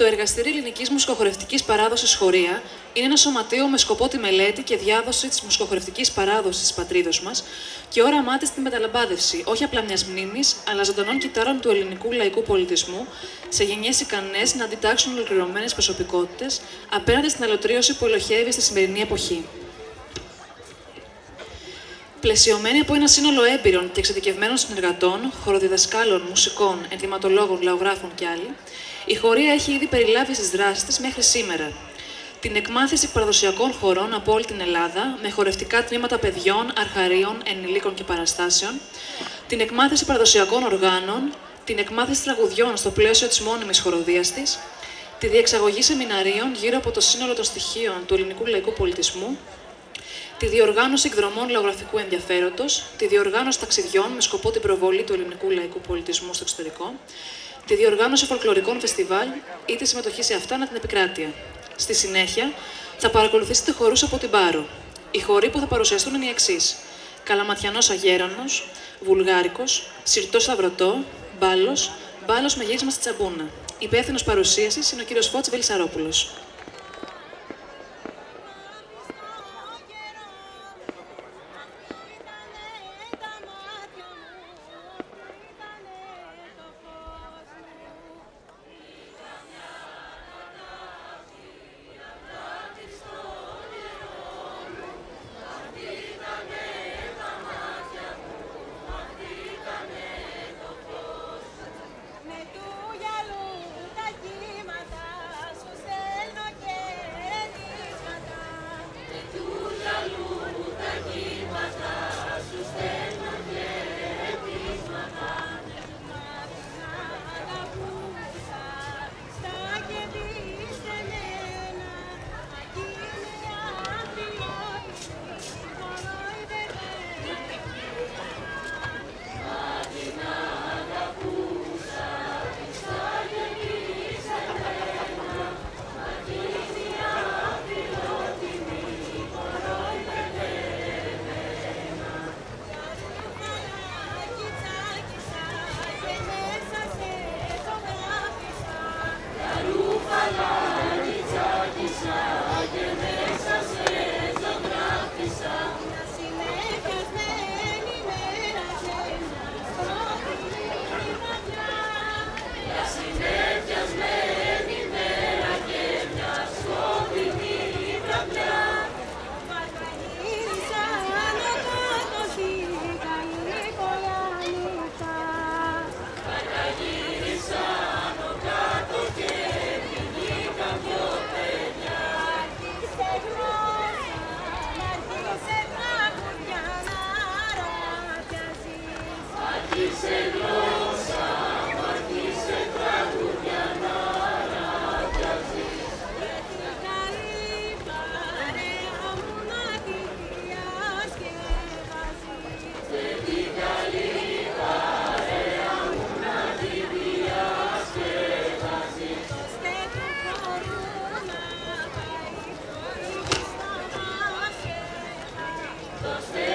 Το Εργαστήριο Ελληνικής Μουσικοχορευτική Παράδοσης Χωρία είναι ένα σωματείο με σκοπό τη μελέτη και διάδοση της μουσικοχορευτική παράδοσης της πατρίδος μας και όραμά της στην μεταλαμπάδευση όχι απλά μιας μνήμης, αλλά ζωντανών κυτάρων του ελληνικού λαϊκού πολιτισμού σε γενιές ικανές να αντιτάξουν ολοκληρωμένες προσωπικότητες απέναντι στην αλωτρίωση που ελοχεύει στη σημερινή εποχή. Πλαισιωμένη από ένα σύνολο έμπειρων και εξειδικευμένων συνεργατών, χοροδιδασκάλων, μουσικών, ενδυματολόγων, λαογράφων και άλλοι, η χωρία έχει ήδη περιλάβει στις δράσεις της μέχρι σήμερα. Την εκμάθηση παραδοσιακών χωρών από όλη την Ελλάδα, με χορευτικά τμήματα παιδιών, αρχαρίων, ενηλίκων και παραστάσεων, την εκμάθηση παραδοσιακών οργάνων, την εκμάθηση τραγουδιών στο πλαίσιο της μόνιμης χοροδίας της, τη διεξαγωγή σεμιναρίων γύρω από το σύνολο των στοιχείων του ελληνικού λαϊκού πολιτισμού, τη διοργάνωση εκδρομών λαογραφικού ενδιαφέροντος, τη διοργάνωση ταξιδιών με σκοπό την προβολή του ελληνικού λαϊκού πολιτισμού στο εξωτερικό, τη διοργάνωση φολκλωρικών φεστιβάλ ή τη συμμετοχή σε αυτά ανά την επικράτεια. Στη συνέχεια, θα παρακολουθήσετε χορούς από την Πάρο. Οι χοροί που θα παρουσιαστούν είναι οι εξής: Καλαματιανός Αγέρανο, Βουλγάρικος, Σιρτός Σταυρωτό, Μπάλος, Μπάλος με γύρισμα στη Τσαμπούνα. Υπεύθυνος παρουσίασης είναι ο κύριος Φώτς Βελισαρόπουλος. The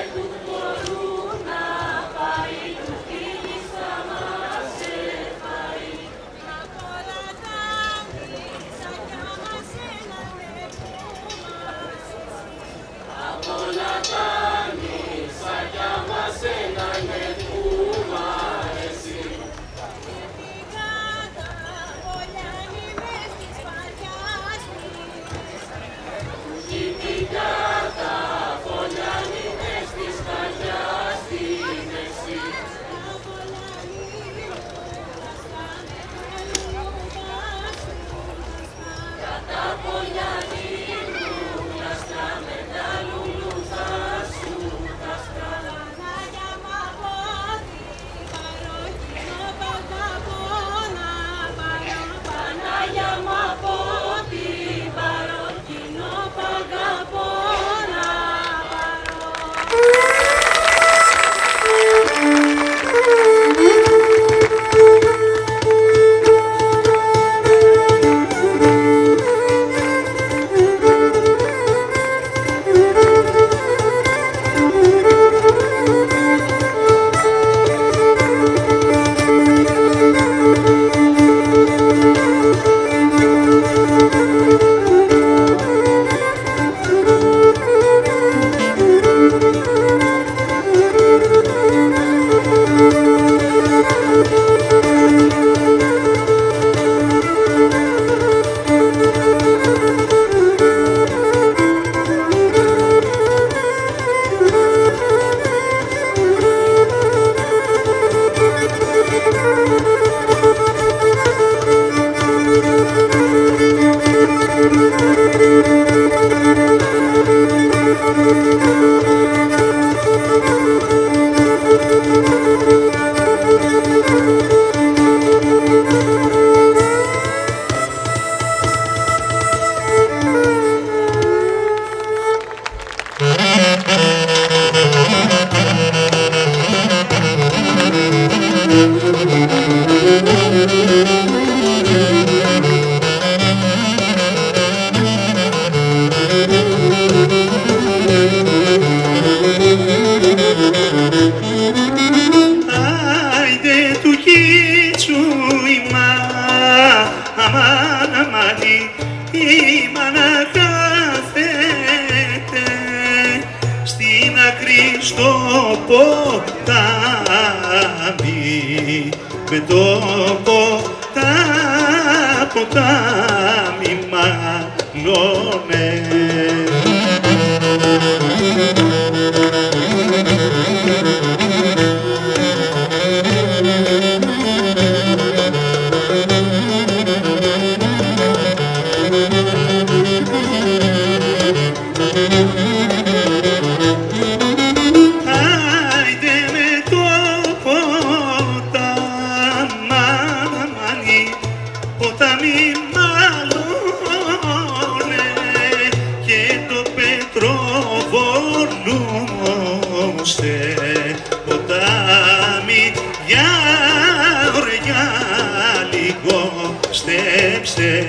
με το ποτά, ποτάμι μάνωνε. step, step.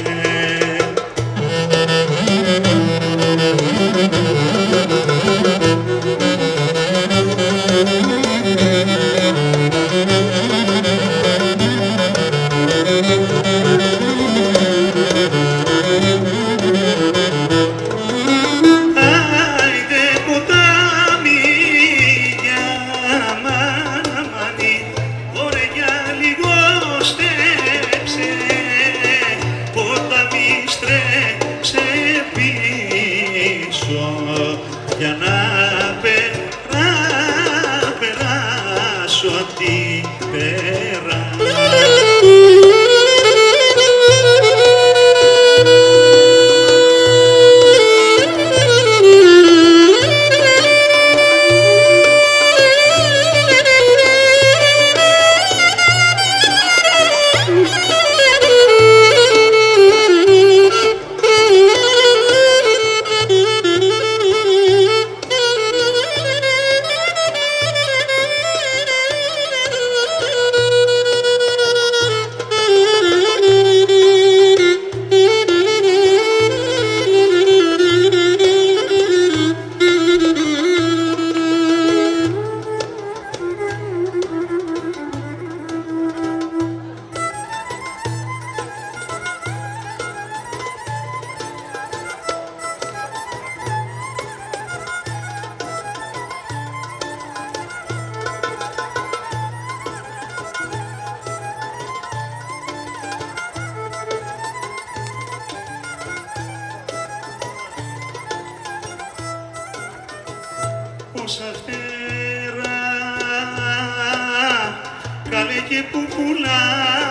popular.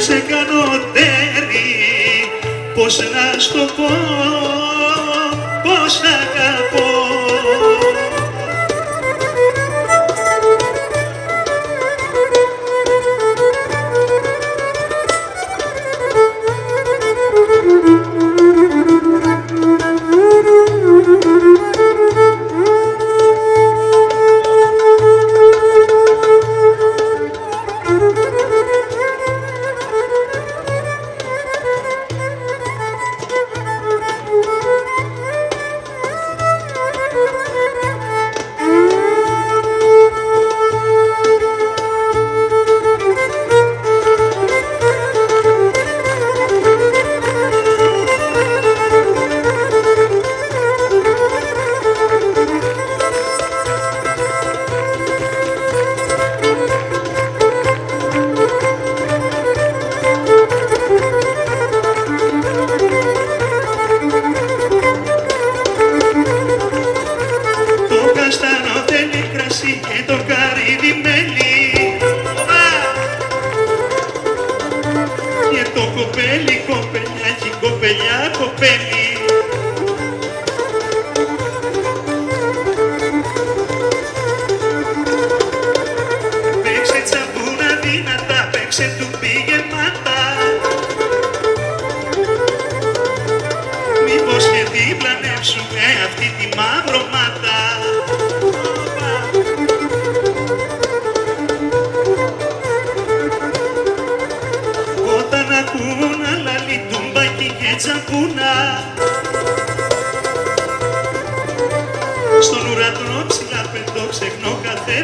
σε κάνω τέρι, πώς να στο πω, πώς να αγαπώ.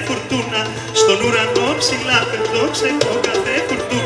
Φουρτούνα Στον ουρανό ψηλά πετώ ξεχνώ κάθε φουρτούνα